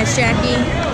nice, Jackie.